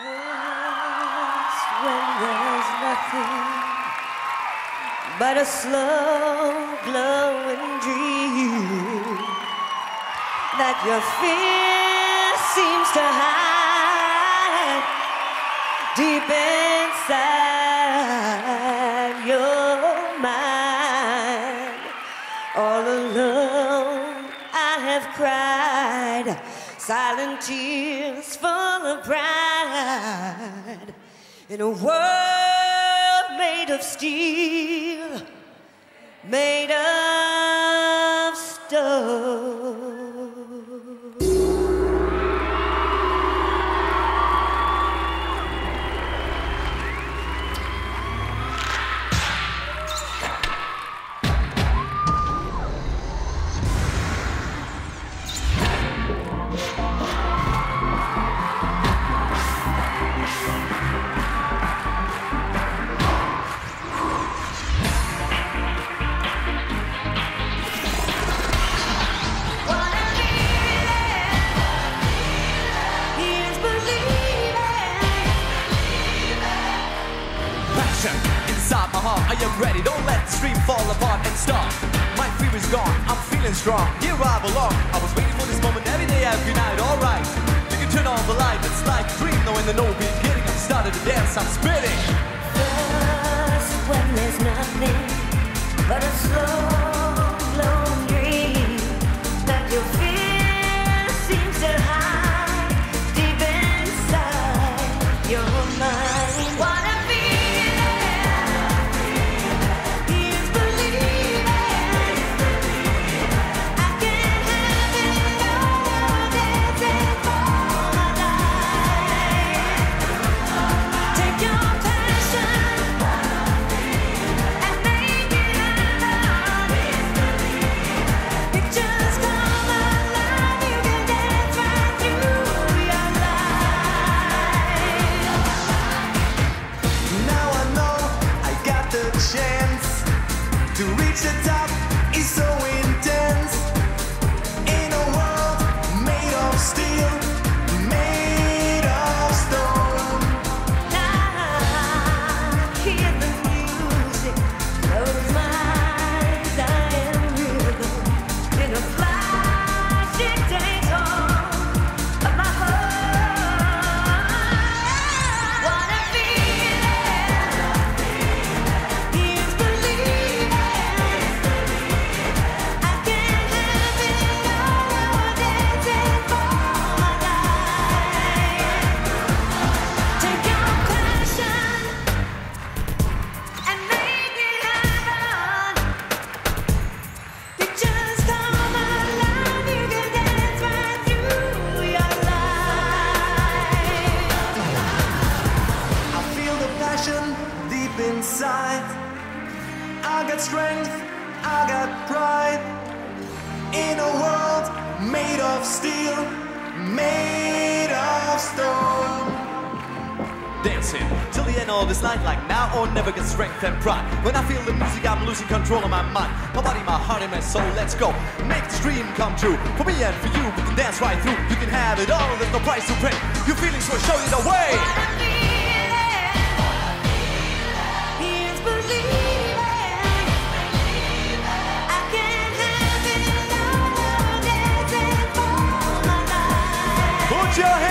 When there's nothing but a slow glowing dream that your fear seems to hide deep inside your mind. All alone, I have cried silent tears full of pride in a world made of steel, made of stone. I am ready. Don't let the stream fall apart and stop. My fear is gone. I'm feeling strong. Here I belong. I was waiting for this moment every day, every night. All right. You can turn on the light. It's like a dream, knowing the no beginning. I'm started to dance. I'm spinning. Just when there's nothing but a slow to reach the inside. I got strength, I got pride. In a world made of steel, made of stone. Dancing till the end of this night, like now or never get strength and pride. When I feel the music, I'm losing control of my mind, my body, my heart, and my soul. Let's go, make this dream come true. For me and for you, we can dance right through. You can have it all, there's no price to pay. Your feelings will show you the way. What a your hands.